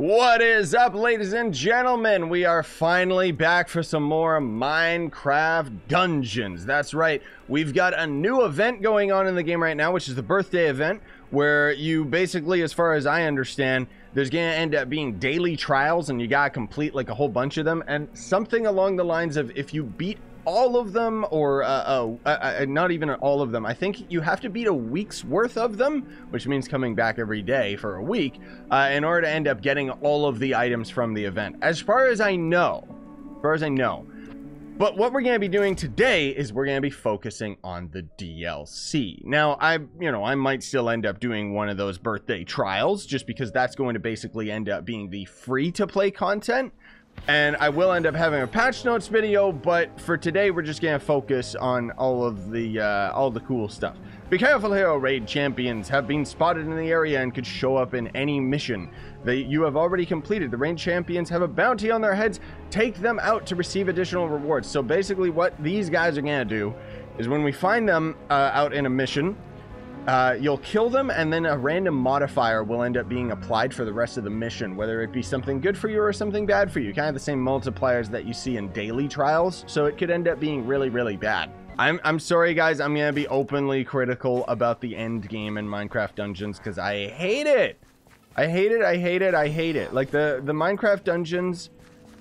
What is up, ladies and gentlemen? We are finally back for some more Minecraft Dungeons. That's right, we've got a new event going on in the game right now, which is the birthday event, where you basically, as far as I understand, there's gonna end up being daily trials and you gotta complete like a whole bunch of them, and something along the lines of if you beat all of them or uh, uh, uh, uh, not even all of them. I think you have to beat a week's worth of them which means coming back every day for a week uh, in order to end up getting all of the items from the event. As far as i know as far as i know but what we're going to be doing today is we're going to be focusing on the DLC. Now, I, you know, I might still end up doing one of those birthday trials just because that's going to basically end up being the free to play content and I will end up having a patch notes video, but for today we're just gonna focus on all of the uh, all the cool stuff. Be careful here, raid champions have been spotted in the area and could show up in any mission that you have already completed. The raid champions have a bounty on their heads. Take them out to receive additional rewards. So basically, what these guys are gonna do is when we find them uh, out in a mission, uh, you'll kill them, and then a random modifier will end up being applied for the rest of the mission, whether it be something good for you or something bad for you. Kind of the same multipliers that you see in daily trials, so it could end up being really, really bad. I'm, I'm sorry, guys. I'm going to be openly critical about the end game in Minecraft Dungeons because I hate it. I hate it. I hate it. I hate it. Like, the, the Minecraft Dungeons,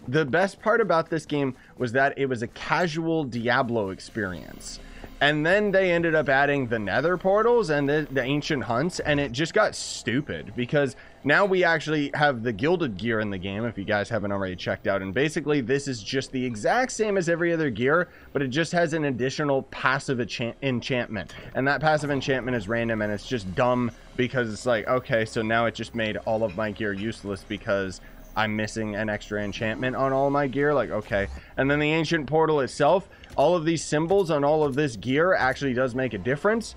the best part about this game was that it was a casual Diablo experience and then they ended up adding the nether portals and the, the ancient hunts, and it just got stupid because now we actually have the gilded gear in the game, if you guys haven't already checked out. And basically, this is just the exact same as every other gear, but it just has an additional passive enchantment. And that passive enchantment is random, and it's just dumb because it's like, okay, so now it just made all of my gear useless because I'm missing an extra enchantment on all my gear. Like, okay. And then the ancient portal itself, all of these symbols on all of this gear actually does make a difference.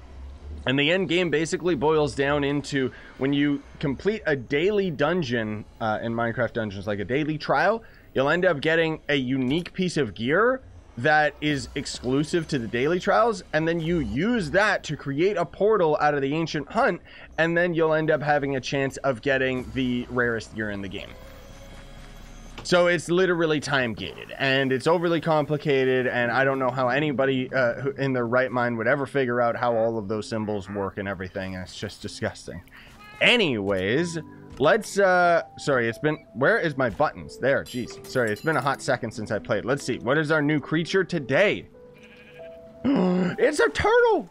And the end game basically boils down into when you complete a daily dungeon uh, in Minecraft Dungeons, like a daily trial, you'll end up getting a unique piece of gear that is exclusive to the daily trials and then you use that to create a portal out of the ancient hunt and then you'll end up having a chance of getting the rarest gear in the game so it's literally time gated and it's overly complicated and I don't know how anybody uh, in their right mind would ever figure out how all of those symbols work and everything. And It's just disgusting. Anyways, let's uh sorry, it's been where is my buttons? There, jeez. Sorry, it's been a hot second since I played. Let's see. What is our new creature today? it's a turtle.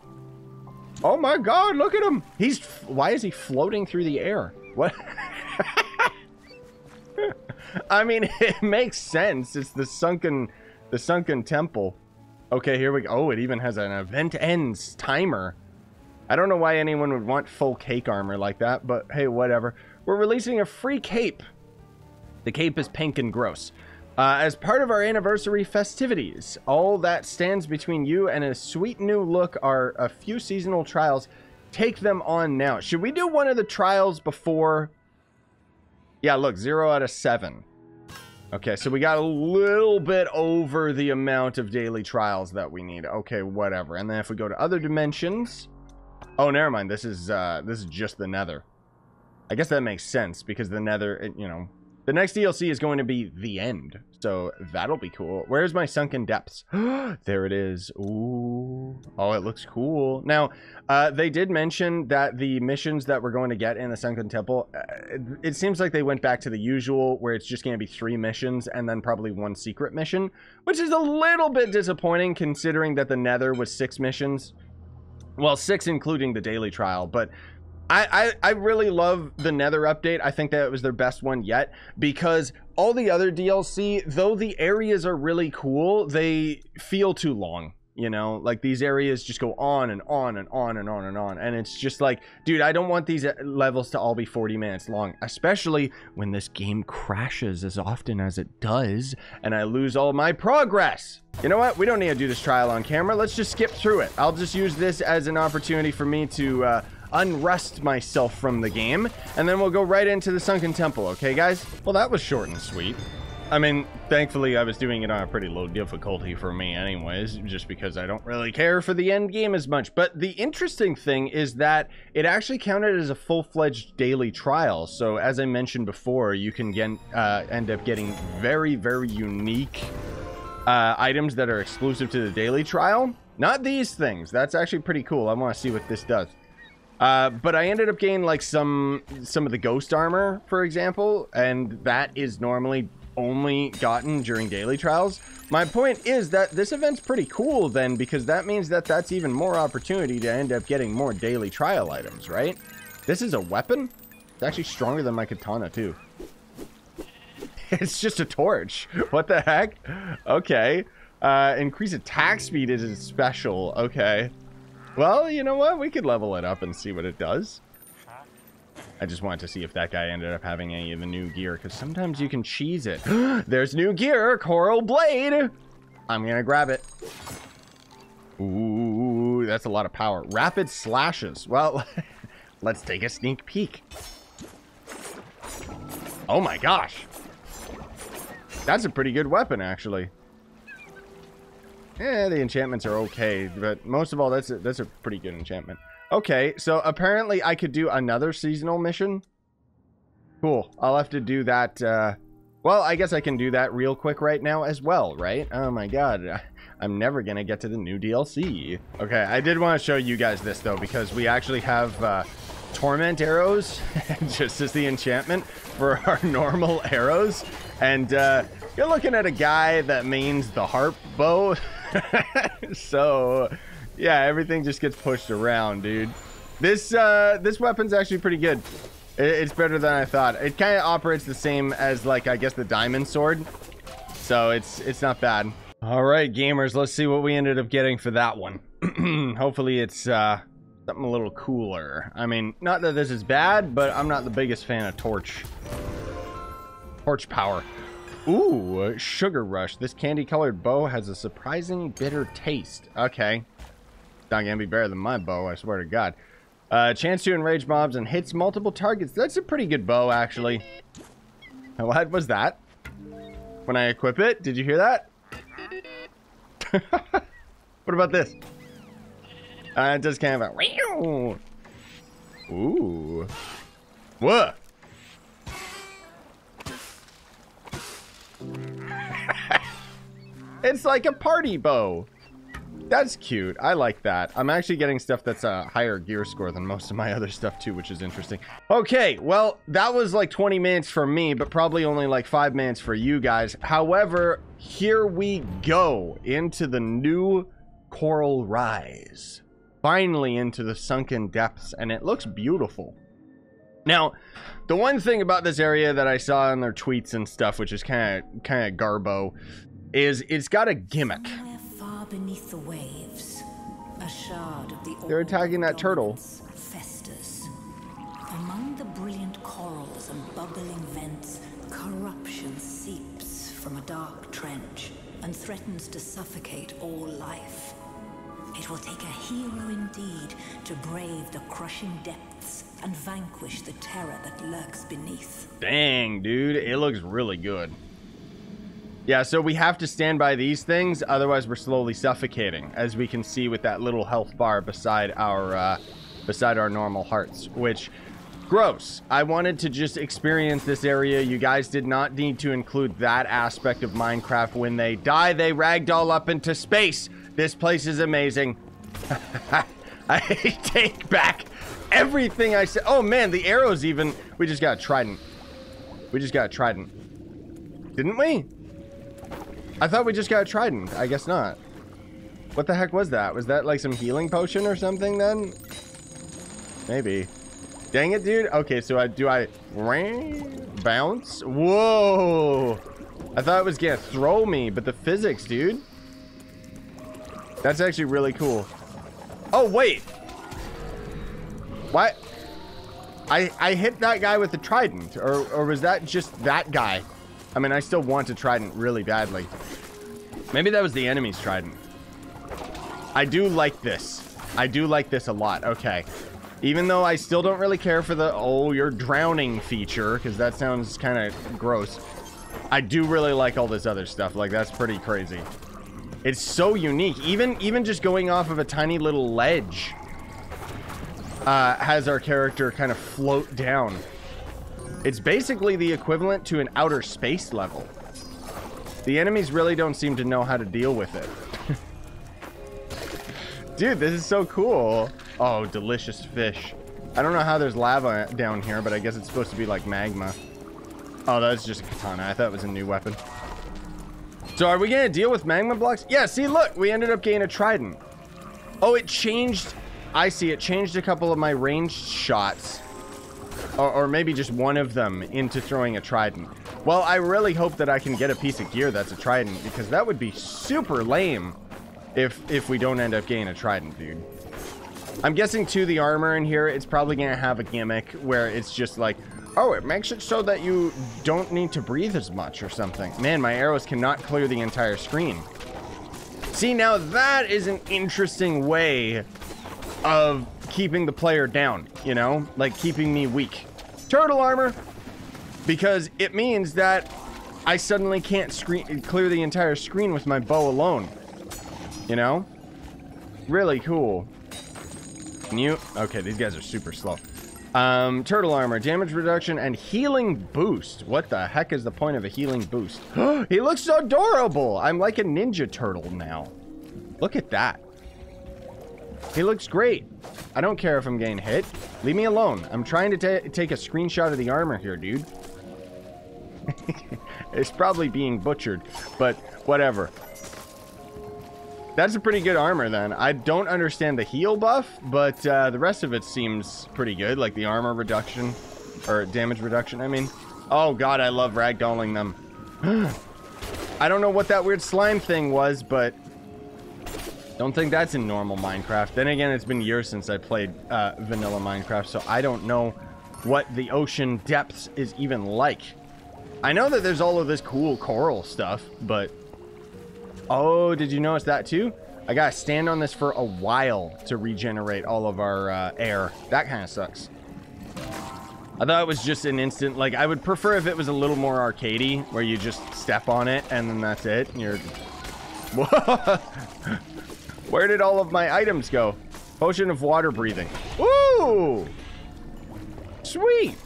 Oh my god, look at him. He's why is he floating through the air? What? I mean, it makes sense. It's the sunken, the sunken temple. Okay, here we go. Oh, it even has an event ends timer. I don't know why anyone would want full cake armor like that, but hey, whatever. We're releasing a free cape. The cape is pink and gross. Uh, as part of our anniversary festivities, all that stands between you and a sweet new look are a few seasonal trials. Take them on now. Should we do one of the trials before yeah, look, zero out of seven. Okay, so we got a little bit over the amount of daily trials that we need. Okay, whatever. And then if we go to other dimensions... Oh, never mind. This is, uh, this is just the nether. I guess that makes sense because the nether, it, you know, the next DLC is going to be the end, so that'll be cool. Where's my sunken depths? there it is. Ooh. Oh, it looks cool. Now, uh, they did mention that the missions that we're going to get in the sunken temple, uh, it, it seems like they went back to the usual where it's just going to be three missions and then probably one secret mission, which is a little bit disappointing considering that the nether was six missions. Well, six including the daily trial, but I, I, I really love the Nether update. I think that it was their best one yet because all the other DLC, though the areas are really cool, they feel too long. You know, like these areas just go on and on and on and on and on. And it's just like, dude, I don't want these uh, levels to all be 40 minutes long, especially when this game crashes as often as it does and I lose all my progress. You know what? We don't need to do this trial on camera. Let's just skip through it. I'll just use this as an opportunity for me to uh, unrest myself from the game, and then we'll go right into the Sunken Temple, okay, guys? Well, that was short and sweet. I mean, thankfully I was doing it on a pretty low difficulty for me anyways, just because I don't really care for the end game as much. But the interesting thing is that it actually counted as a full-fledged daily trial. So as I mentioned before, you can get, uh, end up getting very, very unique uh, items that are exclusive to the daily trial. Not these things. That's actually pretty cool. I want to see what this does. Uh, but I ended up getting like some some of the ghost armor, for example, and that is normally only gotten during daily trials. My point is that this event's pretty cool then because that means that that's even more opportunity to end up getting more daily trial items, right? This is a weapon? It's actually stronger than my katana too. it's just a torch. What the heck? Okay. Uh, increase attack speed is special. Okay. Well, you know what? We could level it up and see what it does. I just wanted to see if that guy ended up having any of the new gear, because sometimes you can cheese it. There's new gear, Coral Blade! I'm gonna grab it. Ooh, that's a lot of power. Rapid slashes. Well, let's take a sneak peek. Oh my gosh. That's a pretty good weapon, actually. Yeah, the enchantments are okay, but most of all, that's a, that's a pretty good enchantment. Okay, so apparently I could do another seasonal mission. Cool. I'll have to do that. Uh, well, I guess I can do that real quick right now as well, right? Oh my god. I'm never going to get to the new DLC. Okay, I did want to show you guys this, though, because we actually have uh, Torment arrows, just as the enchantment for our normal arrows. And uh, you're looking at a guy that means the harp bow. so, yeah, everything just gets pushed around, dude. This uh, this weapon's actually pretty good. It's better than I thought. It kind of operates the same as, like, I guess the diamond sword. So it's it's not bad. All right, gamers, let's see what we ended up getting for that one. Hopefully it's uh, something a little cooler. I mean, not that this is bad, but I'm not the biggest fan of torch. Torch power. Ooh, Sugar Rush. This candy-colored bow has a surprising bitter taste. Okay. Not gonna be better than my bow, I swear to God. Uh, chance to enrage mobs and hits multiple targets. That's a pretty good bow, actually. What was that? When I equip it, did you hear that? what about this? Uh, it does kind of a... Ooh. What? It's like a party bow. That's cute. I like that. I'm actually getting stuff that's a higher gear score than most of my other stuff too, which is interesting. Okay, well, that was like 20 minutes for me, but probably only like five minutes for you guys. However, here we go into the new Coral Rise. Finally into the sunken depths, and it looks beautiful. Now, the one thing about this area that I saw in their tweets and stuff, which is kind of kind of garbo, is it's got a gimmick. Far beneath the waves, a shard of the They're attacking that turtle. Festers. Among the brilliant corals and bubbling vents, corruption seeps from a dark trench and threatens to suffocate all life. It will take a hero indeed to brave the crushing depths and vanquish the terror that lurks beneath. Dang, dude, it looks really good. Yeah, so we have to stand by these things, otherwise we're slowly suffocating, as we can see with that little health bar beside our uh, beside our normal hearts, which gross. I wanted to just experience this area. You guys did not need to include that aspect of Minecraft. When they die, they ragdoll up into space. This place is amazing. I take back everything I said. Oh man, the arrows even. We just got a trident. We just got a trident. Didn't we? I thought we just got a trident. I guess not. What the heck was that? Was that like some healing potion or something then? Maybe. Dang it, dude. Okay, so I do I bounce? Whoa. I thought it was gonna throw me, but the physics, dude. That's actually really cool. Oh, wait. What? I, I hit that guy with the trident, or, or was that just that guy? I mean, I still want a trident really badly. Maybe that was the enemy's trident. I do like this. I do like this a lot. Okay. Even though I still don't really care for the, oh, you're drowning feature, because that sounds kind of gross. I do really like all this other stuff. Like, that's pretty crazy. It's so unique. Even, even just going off of a tiny little ledge uh, has our character kind of float down. It's basically the equivalent to an outer space level. The enemies really don't seem to know how to deal with it. Dude, this is so cool. Oh, delicious fish. I don't know how there's lava down here, but I guess it's supposed to be like magma. Oh, that's just a katana. I thought it was a new weapon. So are we going to deal with magma blocks? Yeah, see, look. We ended up getting a trident. Oh, it changed. I see. It changed a couple of my ranged shots. Or, or maybe just one of them into throwing a trident. Well, I really hope that I can get a piece of gear that's a trident because that would be super lame if if we don't end up getting a trident, dude. I'm guessing too the armor in here, it's probably gonna have a gimmick where it's just like, oh, it makes it so that you don't need to breathe as much or something. Man, my arrows cannot clear the entire screen. See, now that is an interesting way of keeping the player down, you know? Like keeping me weak. Turtle armor, because it means that I suddenly can't screen clear the entire screen with my bow alone. You know? Really cool. Mute. Okay, these guys are super slow. Um, turtle armor, damage reduction, and healing boost. What the heck is the point of a healing boost? he looks so adorable. I'm like a ninja turtle now. Look at that. He looks great. I don't care if I'm getting hit. Leave me alone. I'm trying to take a screenshot of the armor here, dude. it's probably being butchered, but whatever. That's a pretty good armor then. I don't understand the heal buff, but uh, the rest of it seems pretty good, like the armor reduction, or damage reduction, I mean. Oh god, I love ragdolling them. I don't know what that weird slime thing was, but don't think that's in normal Minecraft. Then again, it's been years since I played uh, vanilla Minecraft, so I don't know what the ocean depths is even like. I know that there's all of this cool coral stuff, but... Oh, did you notice that too? I gotta stand on this for a while to regenerate all of our uh, air. That kind of sucks. I thought it was just an instant, like, I would prefer if it was a little more arcadey, where you just step on it, and then that's it, and you're... Where did all of my items go? Potion of water breathing. Ooh! Sweet!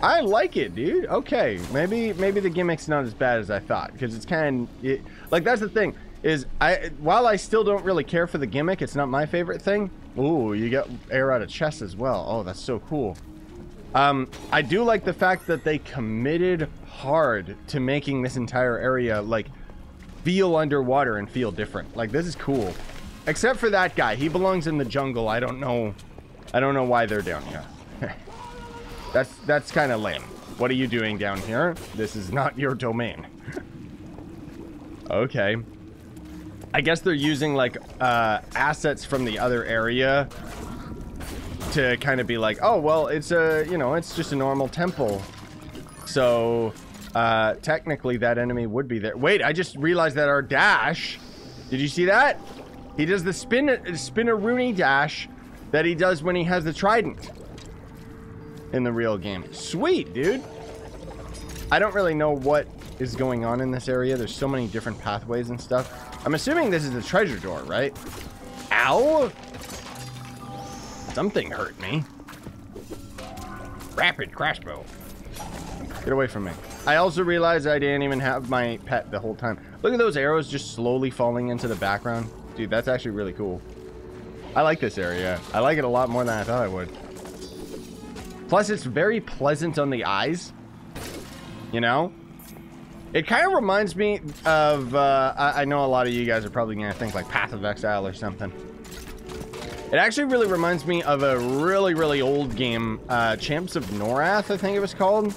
I like it, dude. Okay, maybe maybe the gimmick's not as bad as I thought because it's kind of it, like that's the thing is I while I still don't really care for the gimmick, it's not my favorite thing. Ooh, you get air out of chest as well. Oh, that's so cool. Um, I do like the fact that they committed hard to making this entire area like feel underwater and feel different. Like this is cool. Except for that guy, he belongs in the jungle. I don't know. I don't know why they're down here. That's that's kind of lame. What are you doing down here? This is not your domain. okay. I guess they're using like uh, assets from the other area to kind of be like, oh, well, it's a, you know, it's just a normal temple. So uh, technically that enemy would be there. Wait, I just realized that our dash, did you see that? He does the spin, spin a Rooney dash that he does when he has the trident in the real game. Sweet, dude. I don't really know what is going on in this area. There's so many different pathways and stuff. I'm assuming this is the treasure door, right? Ow! Something hurt me. Rapid crossbow. Get away from me. I also realized I didn't even have my pet the whole time. Look at those arrows just slowly falling into the background. Dude, that's actually really cool. I like this area. I like it a lot more than I thought I would. Plus, it's very pleasant on the eyes. You know? It kind of reminds me of, uh, I, I, know a lot of you guys are probably going to think like Path of Exile or something. It actually really reminds me of a really, really old game, uh, Champs of Norrath, I think it was called.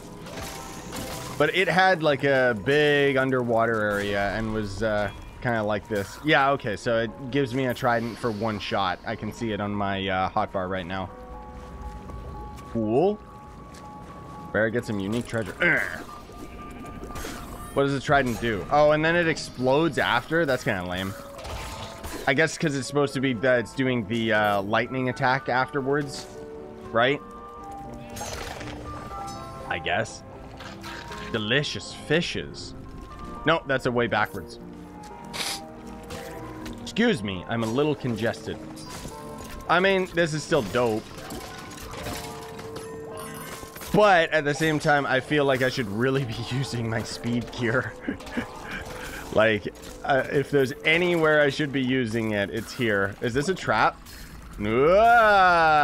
But it had like a big underwater area and was uh, kind of like this. Yeah, okay, so it gives me a trident for one shot. I can see it on my uh, hotbar right now. Cool. Better get some unique treasure. What does the trident do? Oh, and then it explodes after? That's kind of lame. I guess because it's supposed to be that it's doing the uh, lightning attack afterwards, right? I guess. Delicious fishes. No, that's a way backwards. Excuse me, I'm a little congested. I mean, this is still dope. But at the same time, I feel like I should really be using my speed gear. like, uh, if there's anywhere I should be using it, it's here. Is this a trap? Ah,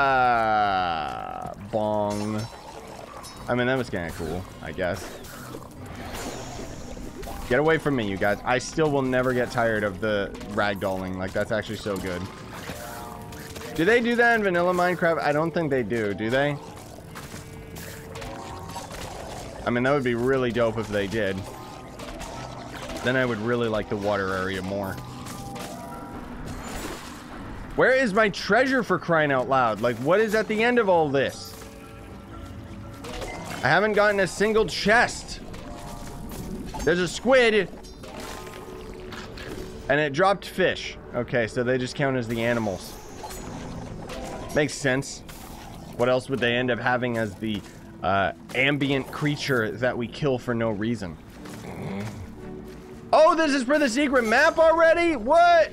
bong. I mean, that was kind of cool, I guess. Get away from me, you guys. I still will never get tired of the ragdolling. Like, that's actually so good. Do they do that in vanilla Minecraft? I don't think they do. Do they? I mean, that would be really dope if they did. Then I would really like the water area more. Where is my treasure for crying out loud? Like, what is at the end of all this? I haven't gotten a single chest. There's a squid. And it dropped fish. Okay, so they just count as the animals. Makes sense. What else would they end up having as the uh, ambient creature that we kill for no reason? Oh, this is for the secret map already? What?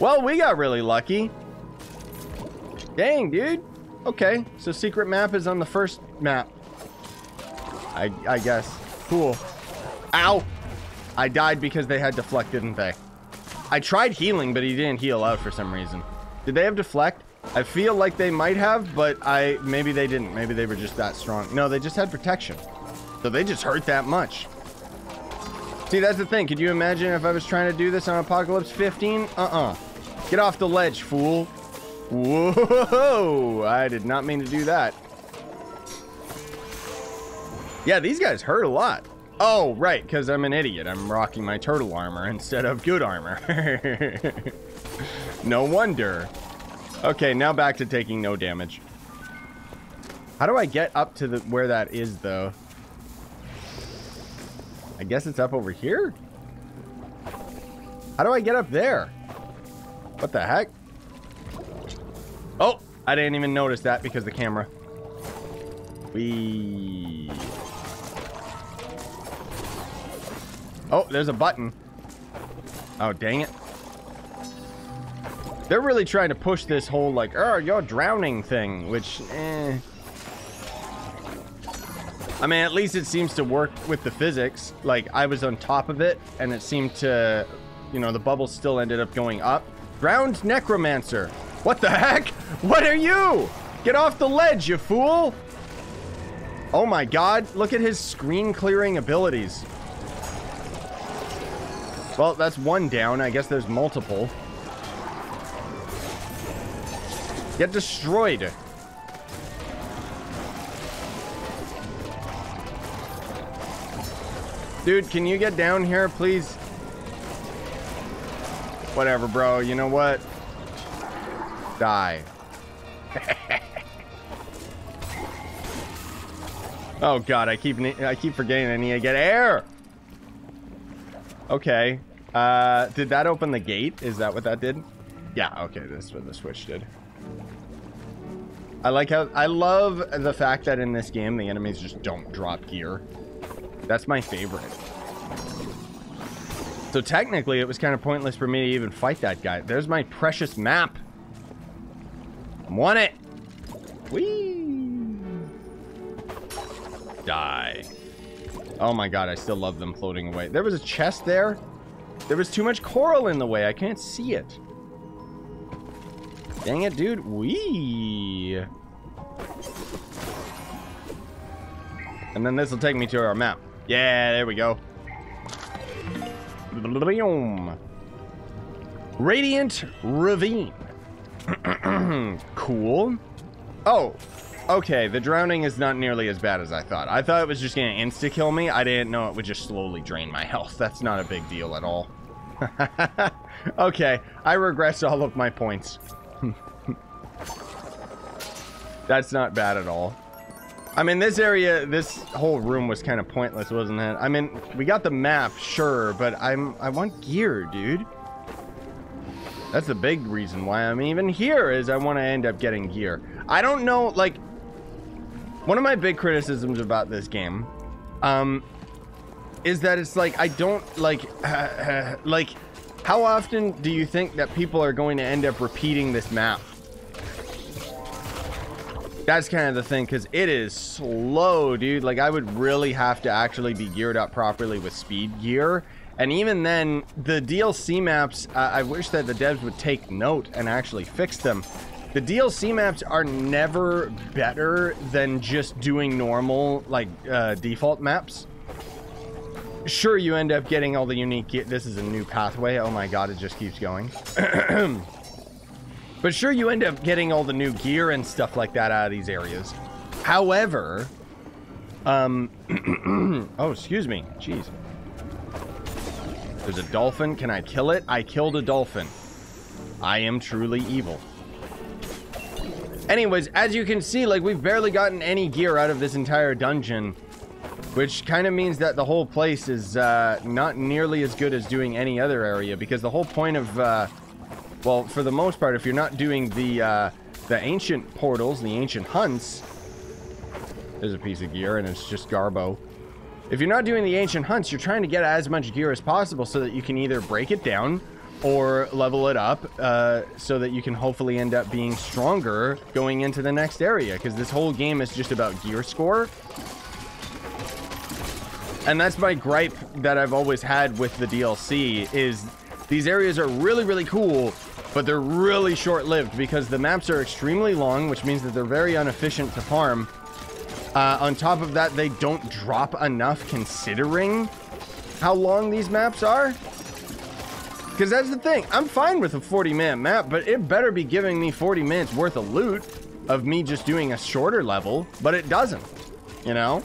Well, we got really lucky. Dang, dude. Okay, so secret map is on the first map. I, I guess. Cool. Ow! I died because they had deflect, didn't they? I tried healing, but he didn't heal out for some reason. Did they have deflect? I feel like they might have, but I maybe they didn't. Maybe they were just that strong. No, they just had protection. So they just hurt that much. See, that's the thing. Could you imagine if I was trying to do this on Apocalypse 15? Uh-uh. Get off the ledge, fool. Whoa! I did not mean to do that. Yeah, these guys hurt a lot. Oh, right, because I'm an idiot. I'm rocking my turtle armor instead of good armor. no wonder. Okay, now back to taking no damage. How do I get up to the where that is, though? I guess it's up over here? How do I get up there? What the heck? Oh, I didn't even notice that because the camera. We. Oh, there's a button. Oh, dang it. They're really trying to push this whole, like, oh, you're drowning thing, which, eh. I mean, at least it seems to work with the physics. Like, I was on top of it, and it seemed to, you know, the bubble still ended up going up. Drowned Necromancer. What the heck? What are you? Get off the ledge, you fool! Oh my god, look at his screen clearing abilities. Well, that's one down. I guess there's multiple. Get destroyed. Dude, can you get down here, please? Whatever, bro. You know what? Die. oh god, I keep I keep forgetting I need to get air. Okay. Uh, did that open the gate? Is that what that did? Yeah, okay, that's what the switch did. I like how, I love the fact that in this game, the enemies just don't drop gear. That's my favorite. So technically, it was kind of pointless for me to even fight that guy. There's my precious map. Want it. Whee! Die. Oh my god, I still love them floating away. There was a chest there. There was too much coral in the way. I can't see it. Dang it, dude. Wee. And then this will take me to our map. Yeah, there we go. Radiant Ravine. cool. Oh, okay. The drowning is not nearly as bad as I thought. I thought it was just going to insta-kill me. I didn't know it would just slowly drain my health. That's not a big deal at all. okay, I regress all of my points. That's not bad at all. I mean, this area, this whole room was kind of pointless, wasn't it? I mean, we got the map, sure, but I'm, I want gear, dude. That's the big reason why I'm even here, is I want to end up getting gear. I don't know, like, one of my big criticisms about this game um, is that it's like I don't like like how often do you think that people are going to end up repeating this map? That's kind of the thing because it is slow, dude. Like I would really have to actually be geared up properly with speed gear. And even then, the DLC maps, uh, I wish that the devs would take note and actually fix them. The DLC maps are never better than just doing normal, like, uh, default maps. Sure, you end up getting all the unique... This is a new pathway. Oh my god, it just keeps going. but sure, you end up getting all the new gear and stuff like that out of these areas. However... Um... oh, excuse me. Jeez. There's a dolphin. Can I kill it? I killed a dolphin. I am truly evil. Anyways, as you can see, like, we've barely gotten any gear out of this entire dungeon. Which kind of means that the whole place is uh, not nearly as good as doing any other area. Because the whole point of... Uh, well, for the most part, if you're not doing the, uh, the ancient portals, the ancient hunts... There's a piece of gear, and it's just Garbo. If you're not doing the ancient hunts, you're trying to get as much gear as possible so that you can either break it down or level it up uh, so that you can hopefully end up being stronger going into the next area because this whole game is just about gear score. And that's my gripe that I've always had with the DLC is these areas are really really cool but they're really short-lived because the maps are extremely long which means that they're very inefficient to farm uh, on top of that they don't drop enough considering how long these maps are because that's the thing. I'm fine with a 40 minute map, but it better be giving me 40 minutes worth of loot of me just doing a shorter level, but it doesn't, you know?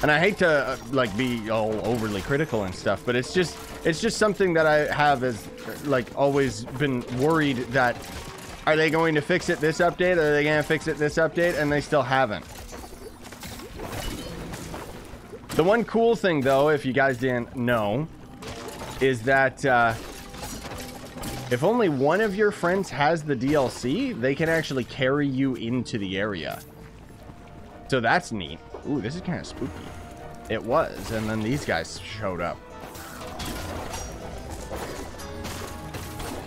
And I hate to uh, like be all overly critical and stuff, but it's just it's just something that I have as like always been worried that are they going to fix it this update? Are they going to fix it this update? And they still haven't. The one cool thing though, if you guys didn't know, is that uh, if only one of your friends has the DLC, they can actually carry you into the area. So that's neat. Ooh, this is kind of spooky. It was, and then these guys showed up.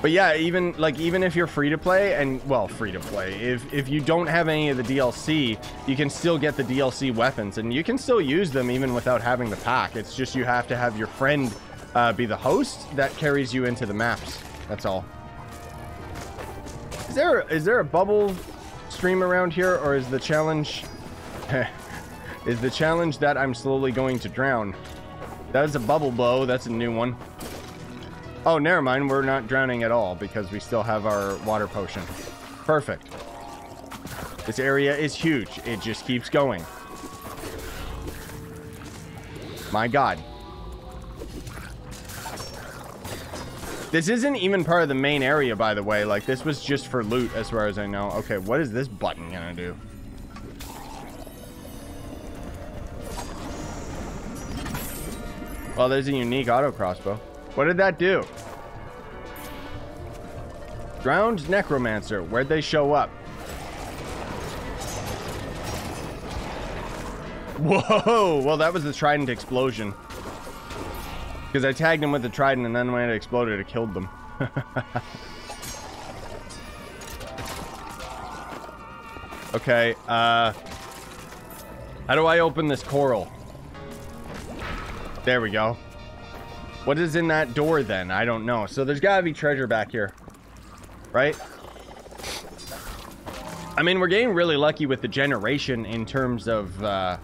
But yeah, even like even if you're free to play and well, free to play, if if you don't have any of the DLC, you can still get the DLC weapons and you can still use them even without having the pack. It's just you have to have your friend uh, be the host that carries you into the maps. That's all. Is there is there a bubble stream around here, or is the challenge is the challenge that I'm slowly going to drown? That is a bubble blow. That's a new one. Oh, never mind. We're not drowning at all because we still have our water potion. Perfect. This area is huge. It just keeps going. My god. This isn't even part of the main area, by the way. Like, this was just for loot, as far as I know. Okay, what is this button gonna do? Well, there's a unique auto crossbow. What did that do? Drowned Necromancer. Where'd they show up? Whoa! Well, that was the Trident explosion. Because I tagged him with the trident and then when it exploded, it killed them. okay, uh... How do I open this coral? There we go. What is in that door then? I don't know. So there's gotta be treasure back here. Right? I mean, we're getting really lucky with the generation in terms of, uh,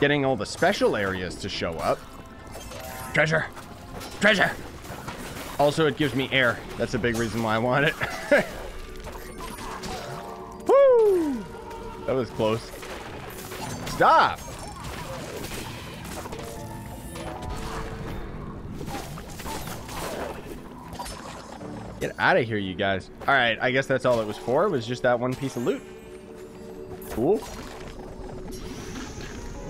getting all the special areas to show up. Treasure! Treasure! Also, it gives me air. That's a big reason why I want it. Woo! That was close. Stop! Get out of here, you guys. All right, I guess that's all it was for, was just that one piece of loot. Cool.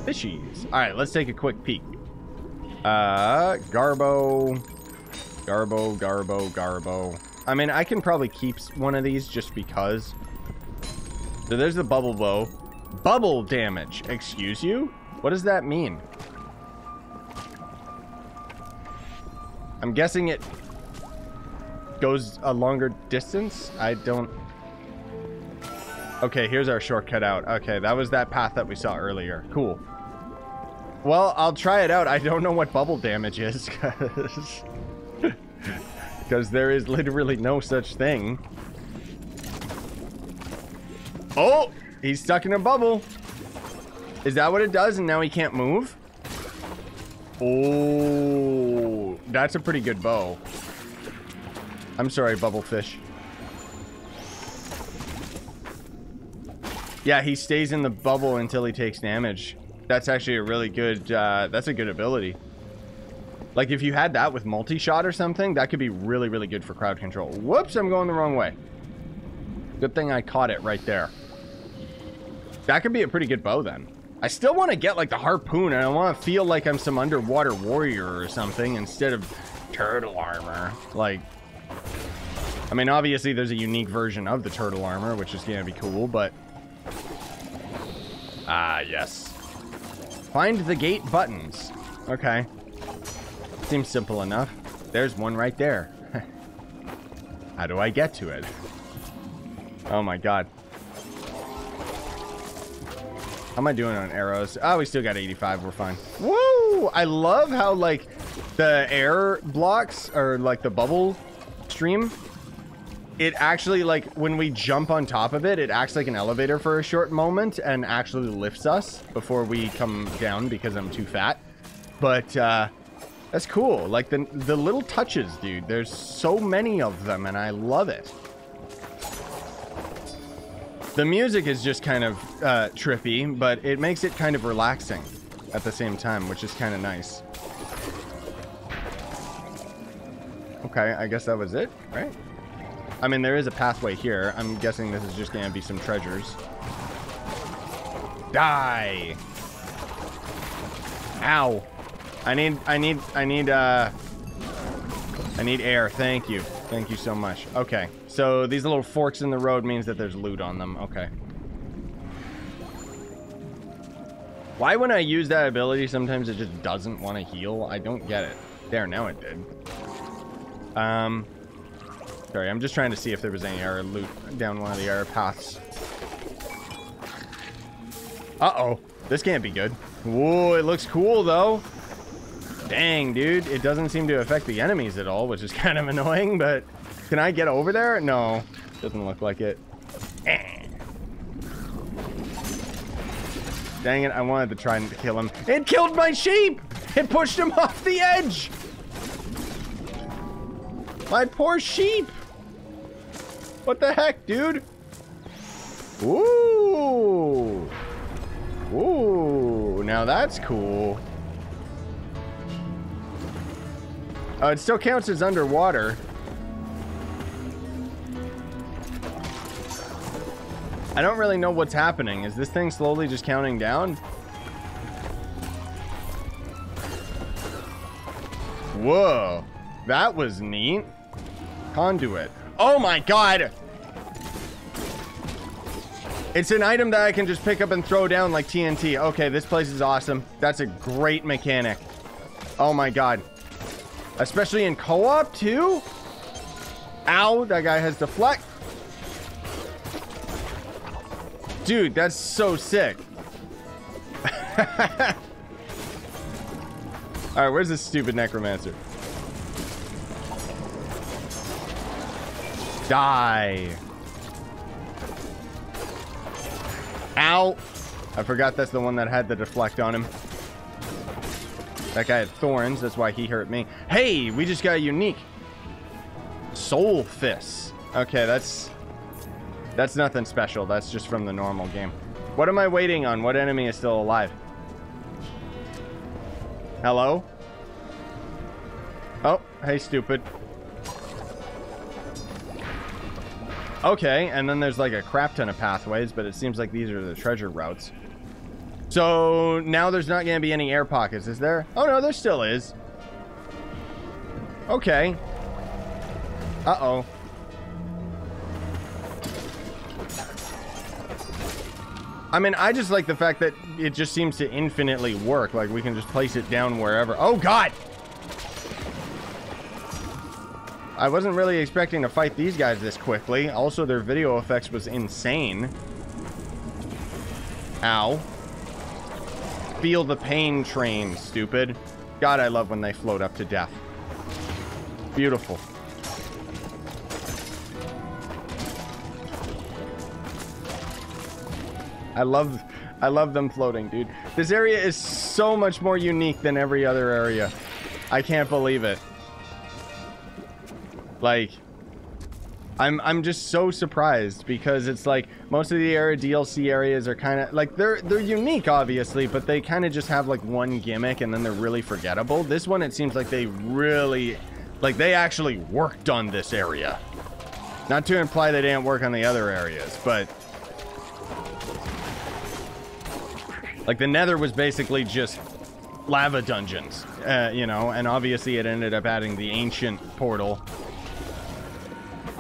Fishies. All right, let's take a quick peek. Uh, Garbo. Garbo, Garbo, Garbo. I mean, I can probably keep one of these just because. So there's the bubble bow. Bubble damage. Excuse you? What does that mean? I'm guessing it goes a longer distance. I don't... Okay, here's our shortcut out. Okay, that was that path that we saw earlier. Cool. Well, I'll try it out. I don't know what bubble damage is, because... Because there is literally no such thing. Oh! He's stuck in a bubble. Is that what it does and now he can't move? Oh, that's a pretty good bow. I'm sorry, Bubblefish. Yeah, he stays in the bubble until he takes damage. That's actually a really good, uh, that's a good ability. Like, if you had that with multi-shot or something, that could be really, really good for crowd control. Whoops, I'm going the wrong way. Good thing I caught it right there. That could be a pretty good bow then. I still want to get, like, the harpoon, and I want to feel like I'm some underwater warrior or something instead of turtle armor. Like, I mean, obviously there's a unique version of the turtle armor, which is to be cool, but... Ah, yes. Find the gate buttons. Okay. Seems simple enough. There's one right there. How do I get to it? Oh my god. How am I doing on arrows? Oh, we still got 85. We're fine. Woo! I love how, like, the air blocks, or, like, the bubble stream, it actually, like, when we jump on top of it, it acts like an elevator for a short moment and actually lifts us before we come down because I'm too fat. But, uh, that's cool. Like, the, the little touches, dude. There's so many of them, and I love it. The music is just kind of uh, trippy, but it makes it kind of relaxing at the same time, which is kind of nice. Okay, I guess that was it, right? I mean, there is a pathway here. I'm guessing this is just going to be some treasures. Die! Ow! I need, I need, I need, uh... I need air. Thank you. Thank you so much. Okay. So these little forks in the road means that there's loot on them. Okay. Why when I use that ability, sometimes it just doesn't want to heal? I don't get it. There, now it did. Um, sorry, I'm just trying to see if there was any air loot down one of the air paths. Uh-oh. This can't be good. Whoa, it looks cool, though. Dang, dude. It doesn't seem to affect the enemies at all, which is kind of annoying, but... Can I get over there? No. Doesn't look like it. Dang it, I wanted to try and kill him. It killed my sheep! It pushed him off the edge! My poor sheep! What the heck, dude? Ooh! Ooh, now that's cool. Oh, it still counts as underwater. I don't really know what's happening. Is this thing slowly just counting down? Whoa. That was neat. Conduit. Oh my god! It's an item that I can just pick up and throw down like TNT. Okay, this place is awesome. That's a great mechanic. Oh my god. Especially in co-op, too? Ow, that guy has deflect. Dude, that's so sick. Alright, where's this stupid necromancer? Die. Ow. I forgot that's the one that had the deflect on him. That guy had thorns, that's why he hurt me. Hey, we just got a unique. Soul Fist. Okay, that's... That's nothing special. That's just from the normal game. What am I waiting on? What enemy is still alive? Hello? Oh, hey, stupid. Okay, and then there's like a crap ton of pathways, but it seems like these are the treasure routes. So now there's not going to be any air pockets, is there? Oh, no, there still is. Okay. Uh-oh. I mean, I just like the fact that it just seems to infinitely work. Like, we can just place it down wherever. Oh, God! I wasn't really expecting to fight these guys this quickly. Also, their video effects was insane. Ow. Feel the pain train, stupid. God, I love when they float up to death. Beautiful. I love I love them floating, dude. This area is so much more unique than every other area. I can't believe it. Like I'm I'm just so surprised because it's like most of the area DLC areas are kind of like they're they're unique obviously, but they kind of just have like one gimmick and then they're really forgettable. This one it seems like they really like they actually worked on this area. Not to imply they didn't work on the other areas, but Like the nether was basically just lava dungeons, uh, you know, and obviously it ended up adding the ancient portal.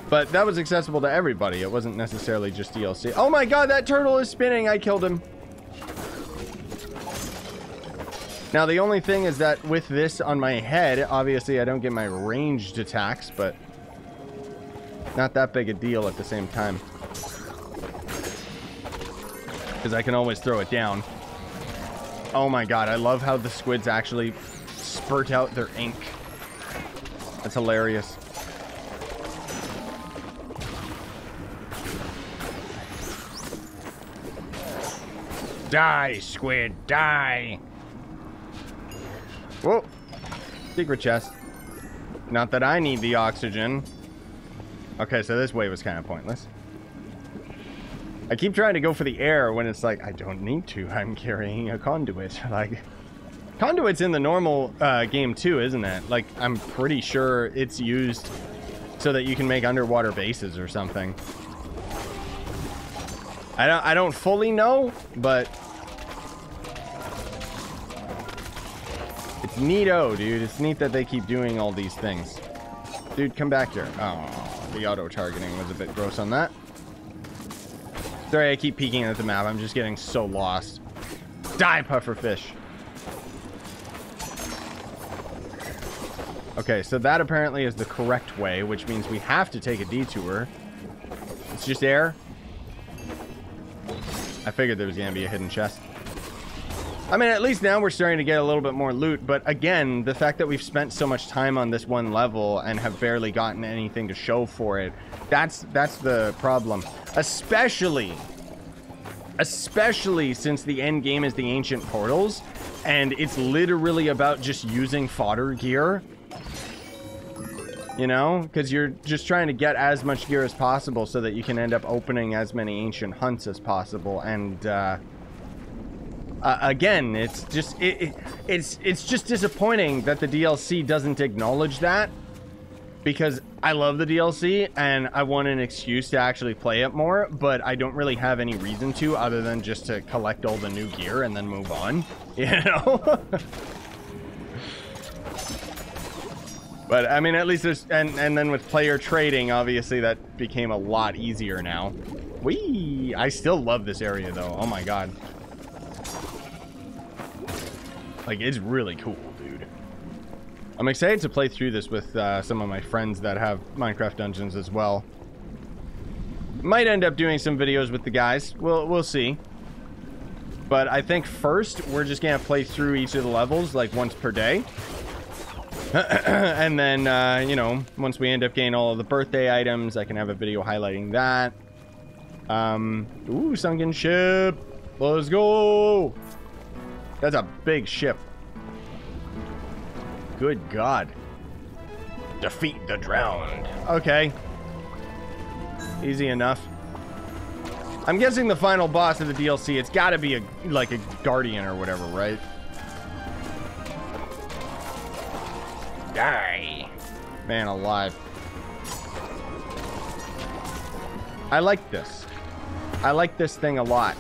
But that was accessible to everybody. It wasn't necessarily just DLC. Oh my god, that turtle is spinning. I killed him. Now, the only thing is that with this on my head, obviously I don't get my ranged attacks, but not that big a deal at the same time. Because I can always throw it down. Oh my god, I love how the squids actually spurt out their ink. That's hilarious. Die, squid, die! Whoa! Secret chest. Not that I need the oxygen. Okay, so this wave was kind of pointless. I keep trying to go for the air when it's like, I don't need to. I'm carrying a conduit. Like, conduit's in the normal uh, game too, isn't it? Like, I'm pretty sure it's used so that you can make underwater bases or something. I don't, I don't fully know, but it's neato, dude. It's neat that they keep doing all these things. Dude, come back here. Oh, the auto-targeting was a bit gross on that. Sorry, I keep peeking at the map. I'm just getting so lost. Die, pufferfish. Okay, so that apparently is the correct way, which means we have to take a detour. It's just air. I figured there was going to be a hidden chest. I mean, at least now we're starting to get a little bit more loot, but again, the fact that we've spent so much time on this one level and have barely gotten anything to show for it, that's that's the problem. Especially, especially since the end game is the Ancient Portals, and it's literally about just using fodder gear. You know, because you're just trying to get as much gear as possible so that you can end up opening as many ancient hunts as possible, and, uh, uh, again, it's just it, it, it's it's just disappointing that the DLC doesn't acknowledge that because I love the DLC and I want an excuse to actually play it more, but I don't really have any reason to other than just to collect all the new gear and then move on, you know? but I mean, at least there's and and then with player trading, obviously that became a lot easier now. We I still love this area though. Oh my god. Like, it's really cool, dude. I'm excited to play through this with uh, some of my friends that have Minecraft Dungeons as well. Might end up doing some videos with the guys. We'll, we'll see. But I think first, we're just to play through each of the levels, like, once per day. and then, uh, you know, once we end up getting all of the birthday items, I can have a video highlighting that. Um, ooh, sunken ship. Let's go. That's a big ship. Good God. Defeat the drowned. Okay. Easy enough. I'm guessing the final boss of the DLC, it's got to be a like a guardian or whatever, right? Die. Man alive. I like this. I like this thing a lot.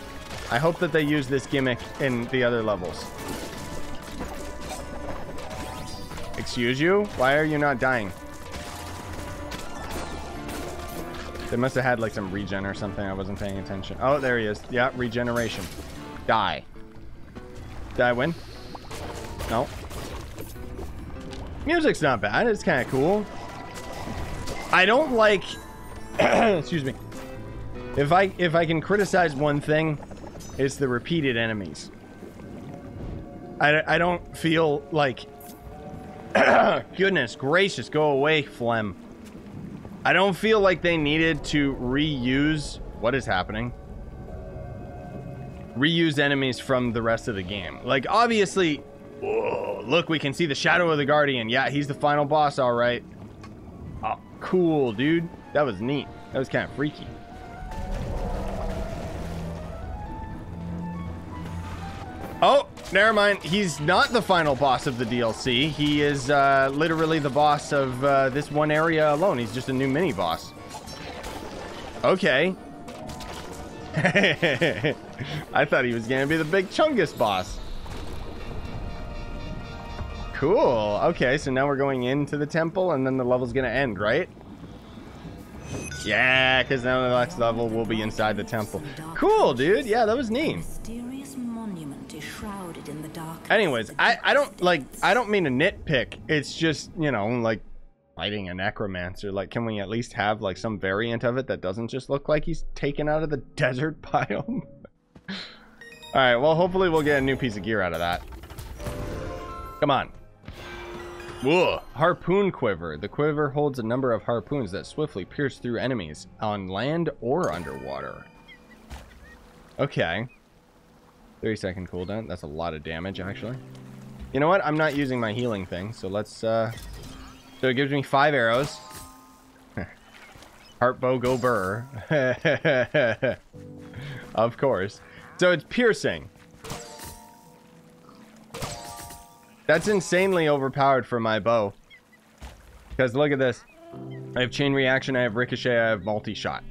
I hope that they use this gimmick in the other levels. Excuse you? Why are you not dying? They must have had like some regen or something. I wasn't paying attention. Oh, there he is. Yeah, regeneration. Die. Did I win? No. Music's not bad. It's kind of cool. I don't like... excuse me. If I if I can criticize one thing, it's the repeated enemies. I, I don't feel like... goodness gracious, go away, phlegm. I don't feel like they needed to reuse... What is happening? Reuse enemies from the rest of the game. Like, obviously... Whoa, look, we can see the Shadow of the Guardian. Yeah, he's the final boss, all right. Oh, cool, dude. That was neat. That was kind of freaky. Oh, never mind. He's not the final boss of the DLC. He is uh, literally the boss of uh, this one area alone. He's just a new mini boss. Okay. I thought he was going to be the big Chungus boss. Cool. Okay, so now we're going into the temple and then the level's going to end, right? Yeah, because now the next level will be inside the temple. Cool, dude. Yeah, that was neat. Anyways, I, I don't like I don't mean to nitpick. It's just, you know, like fighting a necromancer. Like, can we at least have like some variant of it that doesn't just look like he's taken out of the desert biome? Alright, well hopefully we'll get a new piece of gear out of that. Come on. Whoa. Harpoon quiver. The quiver holds a number of harpoons that swiftly pierce through enemies on land or underwater. Okay. 30 second cooldown. That's a lot of damage, actually. You know what? I'm not using my healing thing, so let's, uh... So it gives me five arrows. Heart bow go burr. of course. So it's piercing. That's insanely overpowered for my bow. Because look at this. I have chain reaction, I have ricochet, I have multi-shot.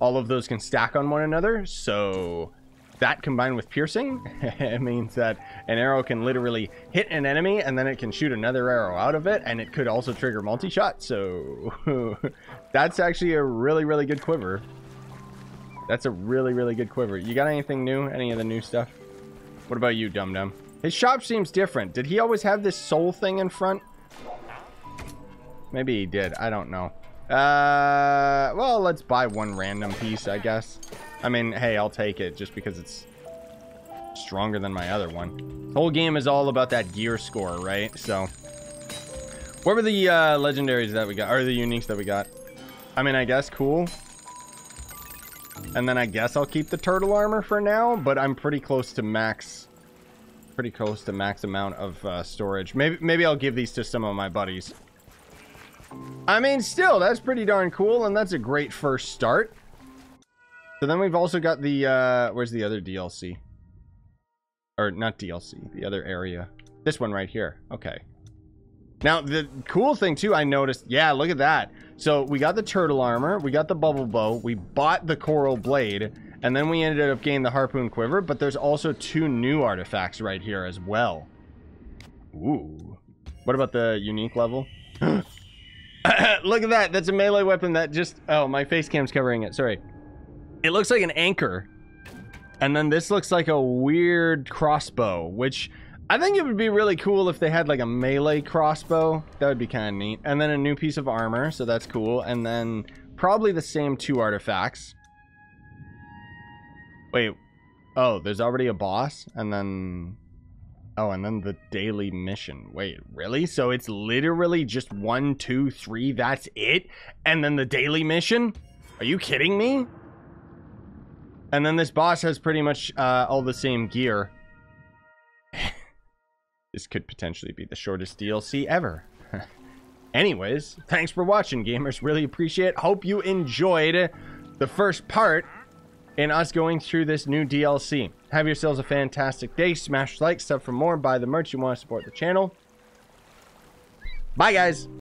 All of those can stack on one another, so that combined with piercing, it means that an arrow can literally hit an enemy and then it can shoot another arrow out of it and it could also trigger multi-shot. So that's actually a really, really good quiver. That's a really, really good quiver. You got anything new? Any of the new stuff? What about you, Dum Dum? His shop seems different. Did he always have this soul thing in front? Maybe he did. I don't know. Uh, well, let's buy one random piece, I guess. I mean, hey, I'll take it just because it's stronger than my other one. The whole game is all about that gear score, right? So, what were the uh, legendaries that we got, or the uniques that we got? I mean, I guess cool. And then I guess I'll keep the turtle armor for now, but I'm pretty close to max, pretty close to max amount of uh, storage. Maybe, maybe I'll give these to some of my buddies. I mean, still, that's pretty darn cool, and that's a great first start. So then we've also got the, uh, where's the other DLC? Or not DLC, the other area. This one right here. Okay. Now, the cool thing, too, I noticed, yeah, look at that. So we got the turtle armor, we got the bubble bow, we bought the coral blade, and then we ended up getting the harpoon quiver, but there's also two new artifacts right here as well. Ooh. What about the unique level? Look at that. That's a melee weapon that just... Oh, my face cam's covering it. Sorry. It looks like an anchor. And then this looks like a weird crossbow, which I think it would be really cool if they had like a melee crossbow. That would be kind of neat. And then a new piece of armor, so that's cool. And then probably the same two artifacts. Wait. Oh, there's already a boss? And then Oh, and then the daily mission. Wait, really? So it's literally just one, two, three, that's it? And then the daily mission? Are you kidding me? And then this boss has pretty much uh, all the same gear. this could potentially be the shortest DLC ever. Anyways, thanks for watching, gamers. Really appreciate it. Hope you enjoyed the first part in us going through this new DLC. Have yourselves a fantastic day. Smash like, sub for more, buy the merch you want to support the channel. Bye, guys.